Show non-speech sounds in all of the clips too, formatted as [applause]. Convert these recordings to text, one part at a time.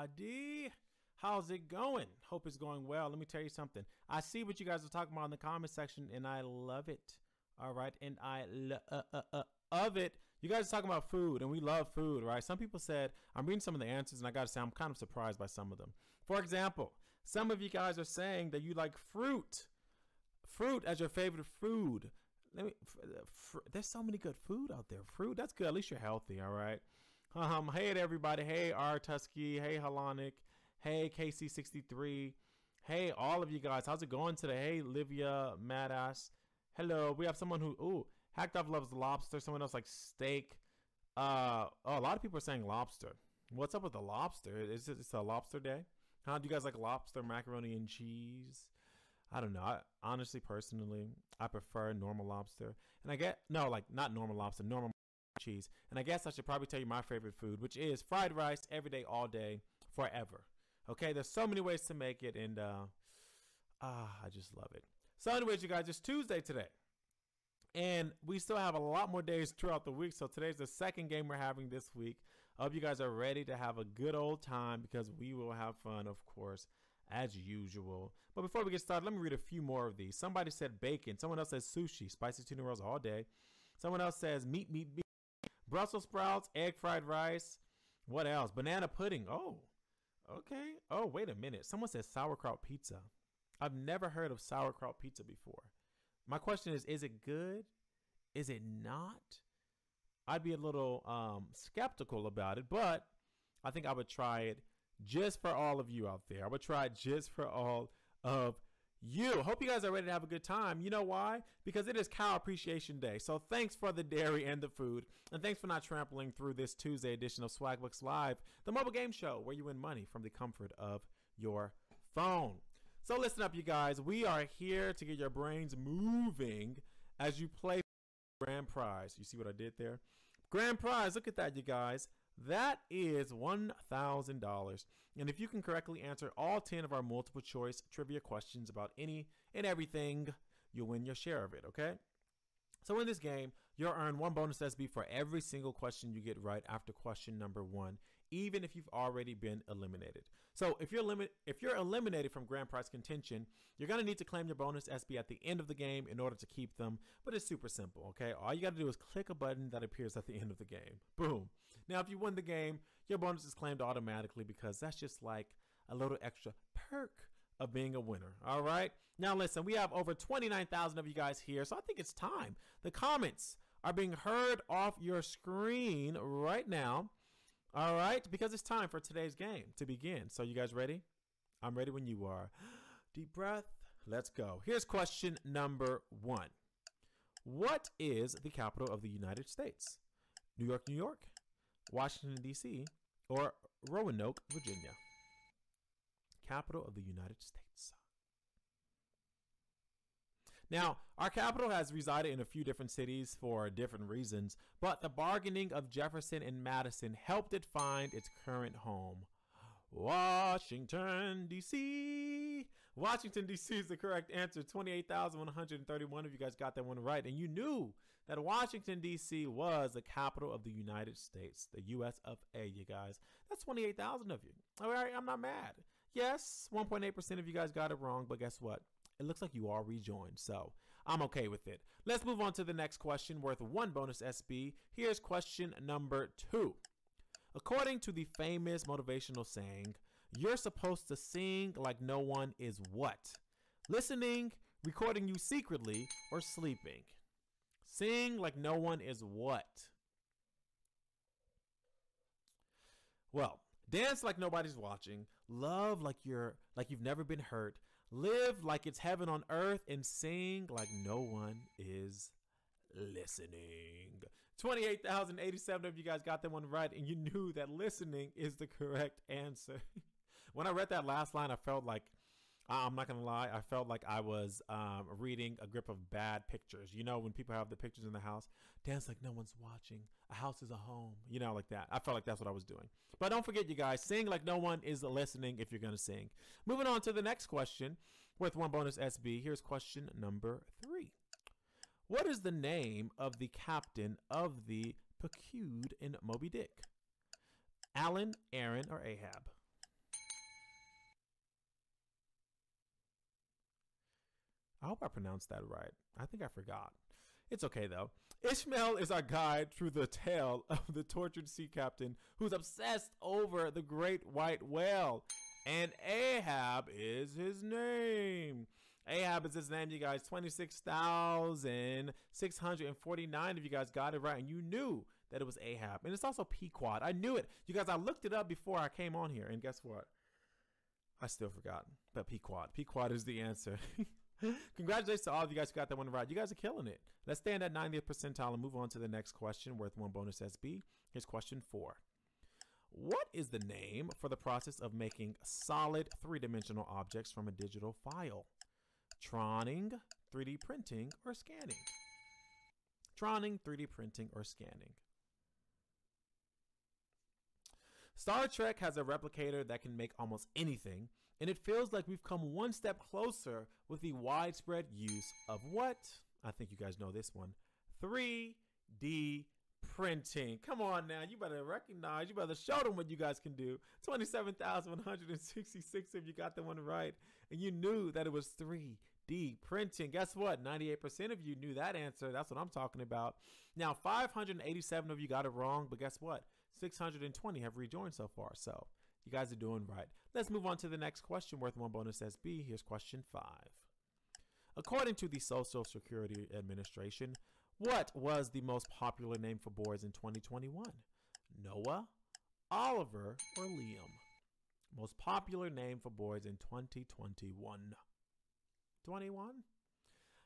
everybody. How's it going? Hope it's going well. Let me tell you something. I see what you guys are talking about in the comment section, and I love it. All right, and I love uh, uh, uh, it. You guys are talking about food, and we love food, right? Some people said I'm reading some of the answers, and I gotta say I'm kind of surprised by some of them. For example, some of you guys are saying that you like fruit, fruit as your favorite food. Let me. Fr- there's so many good food out there. Fruit, that's good. At least you're healthy, all right. Um, hey to everybody. Hey R Tusky. Hey Halonic. Hey KC63. Hey all of you guys. How's it going today? Hey Livia Madass. Hello. We have someone who ooh hacked off loves lobster. Someone else like steak. Uh oh, a lot of people are saying lobster. What's up with the lobster? Is it it's a lobster day? How do you guys like lobster, macaroni, and cheese? I don't know. I, honestly, personally, I prefer normal lobster. And I get no, like not normal lobster, normal cheese. And I guess I should probably tell you my favorite food, which is fried rice every day, all day, forever. Okay, there's so many ways to make it, and uh, ah, I just love it. So, anyways, you guys, it's Tuesday today, and we still have a lot more days throughout the week. So today's the second game we're having this week. I hope you guys are ready to have a good old time because we will have fun, of course, as usual. But before we get started, let me read a few more of these. Somebody said bacon. Someone else says sushi, spicy tuna rolls all day. Someone else says meat, meat, meat. Brussels sprouts, egg fried rice. What else? Banana pudding. Oh, okay. Oh, wait a minute. Someone says sauerkraut pizza. I've never heard of sauerkraut pizza before. My question is is it good? Is it not? I'd be a little um, skeptical about it, but I think I would try it just for all of you out there. I would try it just for all of you. Hope you guys are ready to have a good time. You know why? Because it is Cow Appreciation Day. So thanks for the dairy and the food. And thanks for not trampling through this Tuesday edition of Swagbucks Live, the mobile game show where you win money from the comfort of your phone. So listen up, you guys. We are here to get your brains moving as you play grand prize. You see what I did there? Grand prize. Look at that, you guys. That is $1,000. And if you can correctly answer all 10 of our multiple choice trivia questions about any and everything, you'll win your share of it, okay? So in this game, you'll earn one bonus SB for every single question you get right after question number one, even if you've already been eliminated. So if you're limit if you're eliminated from grand prize contention, you're gonna need to claim your bonus SB at the end of the game in order to keep them. But it's super simple, okay? All you gotta do is click a button that appears at the end of the game. Boom. Now if you win the game, your bonus is claimed automatically because that's just like a little extra perk of being a winner. All right. Now, listen, we have over 29,000 of you guys here. So I think it's time. The comments are being heard off your screen right now. All right. Because it's time for today's game to begin. So, you guys ready? I'm ready when you are. [gasps] Deep breath. Let's go. Here's question number one What is the capital of the United States? New York, New York, Washington, D.C., or Roanoke, Virginia? capital of the United States. Now, our capital has resided in a few different cities for different reasons, but the bargaining of Jefferson and Madison helped it find its current home. Washington, D.C. Washington, D.C. is the correct answer. 28,131 of you guys got that one right. And you knew that Washington, D.C. was the capital of the United States, the U.S. of A, you guys. That's 28,000 of you. All right, I'm not mad. Yes, 1.8% of you guys got it wrong, but guess what? It looks like you all rejoined, so I'm okay with it. Let's move on to the next question worth one bonus SB. Here's question number two. According to the famous motivational saying, you're supposed to sing like no one is what? Listening, recording you secretly, or sleeping? Sing like no one is what? Well, Dance like nobody's watching. Love like you're like you've never been hurt. Live like it's heaven on earth and sing like no one is listening. 28,087 of you guys got that one right and you knew that listening is the correct answer. [laughs] when I read that last line I felt like I'm not gonna lie. I felt like I was um, reading a grip of bad pictures. You know, when people have the pictures in the house, dance like no one's watching. A house is a home. You know, like that. I felt like that's what I was doing. But don't forget, you guys, sing like no one is listening if you're gonna sing. Moving on to the next question with one bonus SB. Here's question number three. What is the name of the captain of the Pequod in Moby Dick? Alan, Aaron, or Ahab? I hope I pronounced that right. I think I forgot. It's okay though. Ishmael is our guide through the tale of the tortured sea captain who's obsessed over the great white whale. And Ahab is his name. Ahab is his name, you guys. 26,649 if you guys got it right. And you knew that it was Ahab. And it's also Pequod. I knew it. You guys, I looked it up before I came on here. And guess what? I still forgot. But Pequod. Pequod is the answer. [laughs] Congratulations to all of you guys who got that one right. You guys are killing it. Let's stay in that 90th percentile and move on to the next question worth one bonus SB. Here's question four. What is the name for the process of making solid three-dimensional objects from a digital file? Troning, 3D printing, or scanning? Troning, 3D printing, or scanning? Star Trek has a replicator that can make almost anything, and it feels like we've come one step closer with the widespread use of what? I think you guys know this one 3D printing. Come on now, you better recognize, you better show them what you guys can do. 27,166 if you got the one right, and you knew that it was 3D printing. Guess what? 98% of you knew that answer. That's what I'm talking about. Now, 587 of you got it wrong, but guess what? 620 have rejoined so far. So you guys are doing right. Let's move on to the next question worth one bonus SB. Here's question five. According to the Social Security Administration, what was the most popular name for boys in 2021? Noah, Oliver, or Liam? Most popular name for boys in 2021. 21?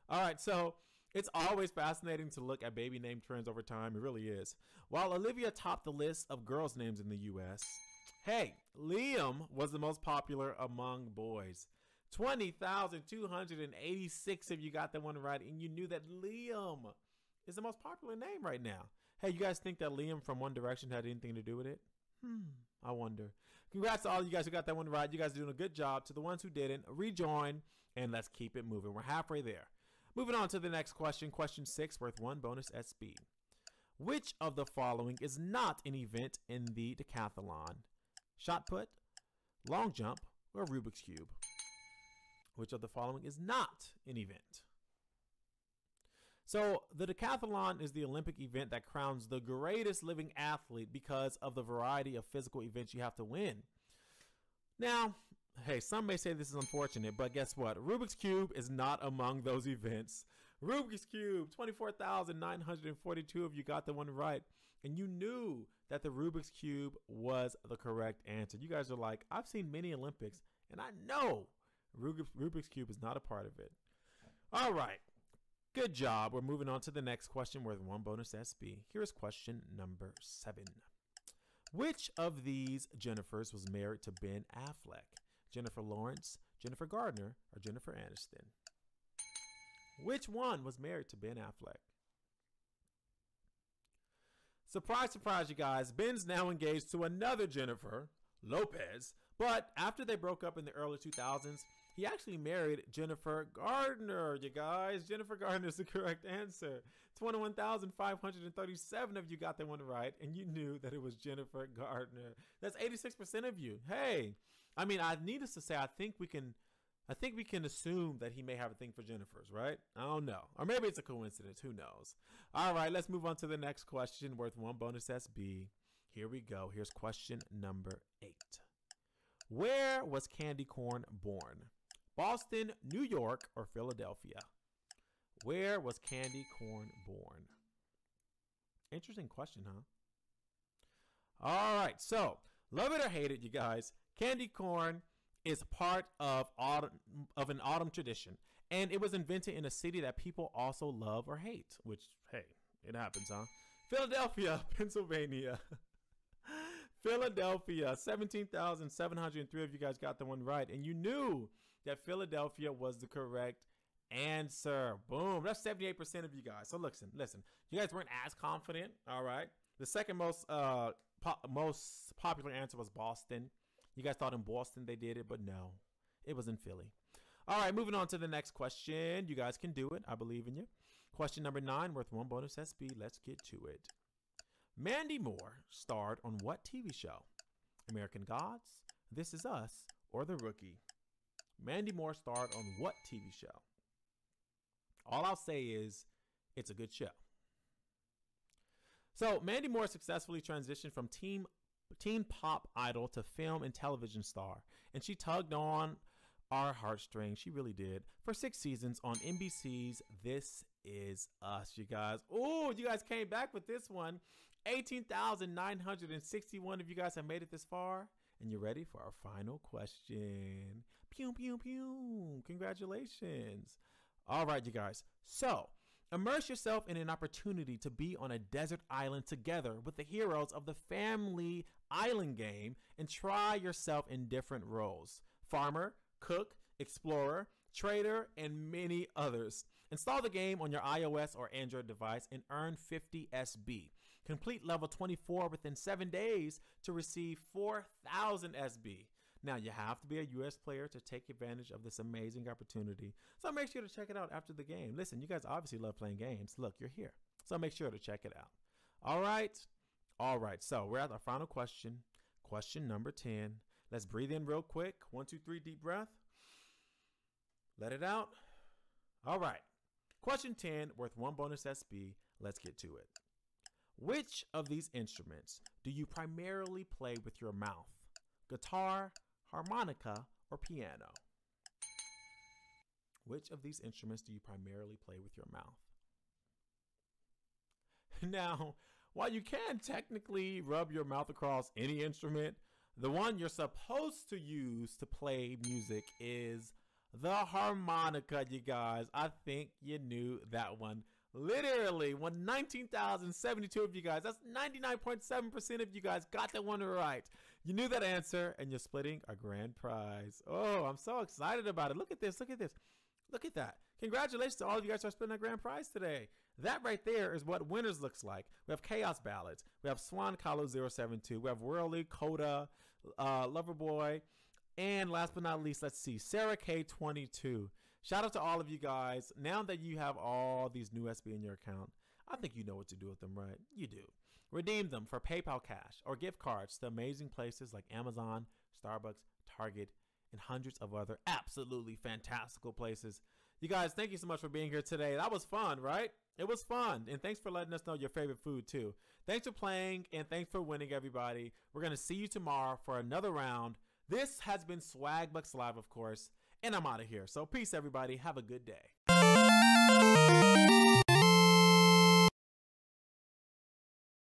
All right, so it's always fascinating to look at baby name trends over time. It really is. While Olivia topped the list of girls' names in the US, hey, Liam was the most popular among boys. 20,286 if you got that one right, and you knew that Liam is the most popular name right now. Hey, you guys think that Liam from One Direction had anything to do with it? Hmm, I wonder. Congrats to all you guys who got that one right. You guys are doing a good job. To the ones who didn't, rejoin and let's keep it moving. We're halfway there. Moving on to the next question, question six, worth one bonus SB. Which of the following is not an event in the decathlon? Shot put, long jump, or Rubik's Cube? Which of the following is not an event? So, the decathlon is the Olympic event that crowns the greatest living athlete because of the variety of physical events you have to win. Now, hey, some may say this is unfortunate, but guess what? Rubik's Cube is not among those events. Rubik's Cube, 24,942 of you got the one right. And you knew that the Rubik's Cube was the correct answer. You guys are like, I've seen many Olympics, and I know Rubik's, Cube is not a part of it. All right. Good job. We're moving on to the next question worth one bonus SB. Here's question number seven. Which of these Jennifers was married to Ben Affleck? Jennifer Lawrence, Jennifer Garner, or Jennifer Aniston? Which one was married to Ben Affleck? Surprise, surprise, you guys. Ben's now engaged to another Jennifer Lopez, but after they broke up in the early 2000s, he actually married Jennifer Garner, you guys. Jennifer Garner is the correct answer. 21,537 of you got that one right, and you knew that it was Jennifer Garner. That's 86% of you. Hey, I mean, I needless to say, I think we can, I think we can assume that he may have a thing for Jennifer's, right? I don't know, or maybe it's a coincidence. Who knows? All right, let's move on to the next question, worth one bonus SB. Here we go. Here's question number eight. Where was candy corn born? Boston, New York, or Philadelphia? Where was candy corn born? Interesting question, huh? All right, so love it or hate it, you guys. Candy corn is part of autumn of an autumn tradition, and it was invented in a city that people also love or hate. Which, hey, it happens, huh? Philadelphia, [laughs] Pennsylvania. [laughs] Philadelphia, 17,703 of you guys got the one right. And you knew that Philadelphia was the correct answer. Boom. That's 78% of you guys. So listen, listen. You guys weren't as confident, all right? The second most uh po- most popular answer was Boston. You guys thought in Boston they did it, but no, it was in Philly. All right, moving on to the next question. You guys can do it. I believe in you. Question number nine, worth one bonus SB. Let's get to it. Mandy Moore starred on what TV show? American Gods, This Is Us, or The Rookie? Mandy Moore starred on what TV show? All I'll say is it's a good show. So, Mandy Moore successfully transitioned from teen, teen pop idol to film and television star, and she tugged on our heartstrings. She really did. For six seasons on NBC's This Is Us, you guys. Oh, you guys came back with this one. 18,961 of you guys have made it this far. And you're ready for our final question. Pew, pew, pew. Congratulations. All right, you guys. So, immerse yourself in an opportunity to be on a desert island together with the heroes of the Family Island game and try yourself in different roles farmer, cook, explorer, trader, and many others. Install the game on your iOS or Android device and earn 50 SB. Complete level 24 within seven days to receive 4,000 SB. Now, you have to be a US player to take advantage of this amazing opportunity. So make sure to check it out after the game. Listen, you guys obviously love playing games. Look, you're here. So make sure to check it out. All right. All right. So we're at our final question. Question number 10. Let's breathe in real quick. One, two, three, deep breath. Let it out. All right. Question 10, worth one bonus SB. Let's get to it. Which of these instruments do you primarily play with your mouth? Guitar, harmonica, or piano? Which of these instruments do you primarily play with your mouth? [laughs] Now, while you can technically rub your mouth across any instrument, the one you're supposed to use to play music is the harmonica, you guys. I think you knew that one. Literally, when 19,072 of you guys, that's 99.7% of you guys got that one right. You knew that answer, and you're splitting a grand prize. Oh, I'm so excited about it. Look at this. Look at this. Look at that. Congratulations to all of you guys who are splitting a grand prize today. That right there is what winners looks like. We have Chaos Ballads. We have Swan Kahlo 072. We have Worldly, Coda, uh, Loverboy. And last but not least, let's see, Sarah K22. Shout out to all of you guys. Now that you have all these new SB in your account, I think you know what to do with them, right? You do. Redeem them for PayPal cash or gift cards to amazing places like Amazon, Starbucks, Target, and hundreds of other absolutely fantastical places. You guys, thank you so much for being here today. That was fun, right? It was fun. And thanks for letting us know your favorite food, too. Thanks for playing and thanks for winning, everybody. We're going to see you tomorrow for another round. This has been Swagbucks Live, of course. And I'm out of here. So peace, everybody. Have a good day.